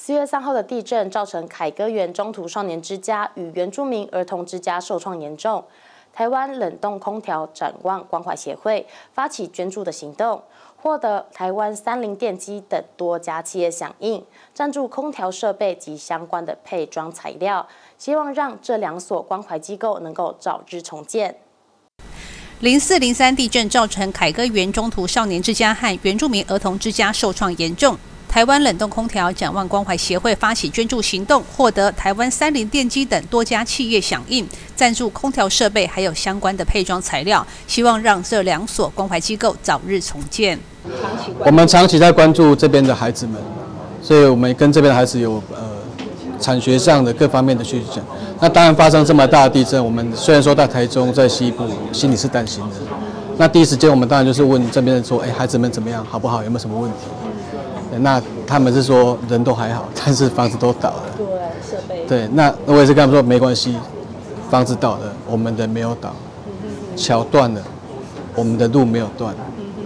四月三号的地震造成凯歌园中途少年之家与原住民儿童之家受创严重。台湾冷冻空调展望关怀协会发起捐助的行动，获得台湾三菱电机等多家企业响应，赞助空调设备及相关的配装材料，希望让这两所关怀机构能够早日重建。零四零三地震造成凯歌园中途少年之家和原住民儿童之家受创严重。台湾冷冻空调展望关怀协会发起捐助行动，获得台湾三菱电机等多家企业响应，赞助空调设备还有相关的配装材料，希望让这两所关怀机构早日重建。我们长期在关注这边的孩子们，所以我们跟这边的孩子有呃产学上的各方面的去讲。那当然发生这么大的地震，我们虽然说在台中在西部，心里是担心的。那第一时间我们当然就是问这边说，哎，孩子们怎么样，好不好，有没有什么问题？那他们是说人都还好，但是房子都倒了。对，设备。对，那我也是跟他们说没关系，房子倒了，我们的没有倒，桥断了，我们的路没有断，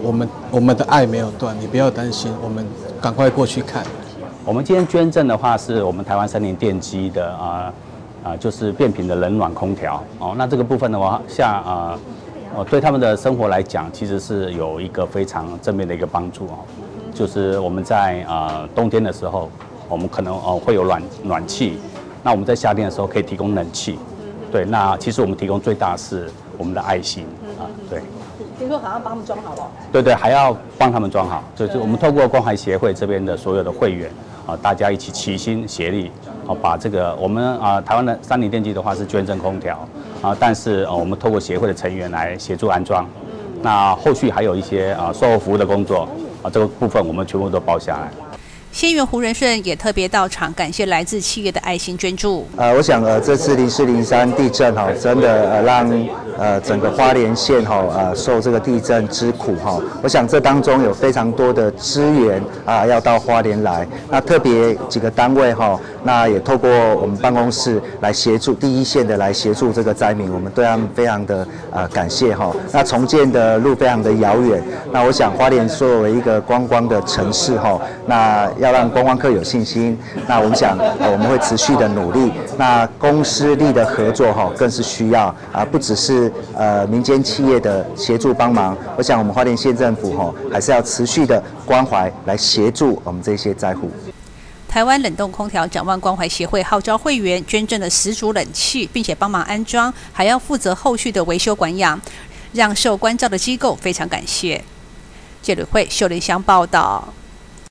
我们我们的爱没有断，你不要担心，我们赶快过去看。我们今天捐赠的话，是我们台湾森林电机的啊啊，就是变频的冷暖空调哦。那这个部分的话，像啊哦，对他们的生活来讲，其实是有一个非常正面的一个帮助哦。就是我们在呃冬天的时候，我们可能哦会有暖暖气，那我们在夏天的时候可以提供冷气，对，那其实我们提供最大是我们的爱心啊，对。听说好像帮他们装好了。对对，还要帮他们装好，就是我们透过关怀协会这边的所有的会员啊，大家一起齐心协力，啊，把这个我们啊台湾的三菱电机的话是捐赠空调啊，但是呃我们透过协会的成员来协助安装，那后续还有一些啊售后服务的工作。啊，这个部分我们全部都包下来。先员胡仁顺也特别到场，感谢来自企业的爱心捐助。呃，我想呃，这次零四零三地震哈，真的呃让呃整个花莲县哈呃受这个地震之苦哈。我想这当中有非常多的资源啊要到花莲来，那特别几个单位哈，那也透过我们办公室来协助第一线的来协助这个灾民，我们对他们非常的呃感谢哈。那重建的路非常的遥远，那我想花莲作为一个观光的城市哈，那要让观光客有信心，那我们想，我们会持续的努力。那公私力的合作哈，更是需要啊，不只是呃民间企业的协助帮忙。我想我们花莲县政府哈，还是要持续的关怀来协助我们这些灾户。台湾冷冻空调展望关怀协会号召会员捐赠了十组冷气，并且帮忙安装，还要负责后续的维修管养，让受关照的机构非常感谢。谢旅会秀林香报道。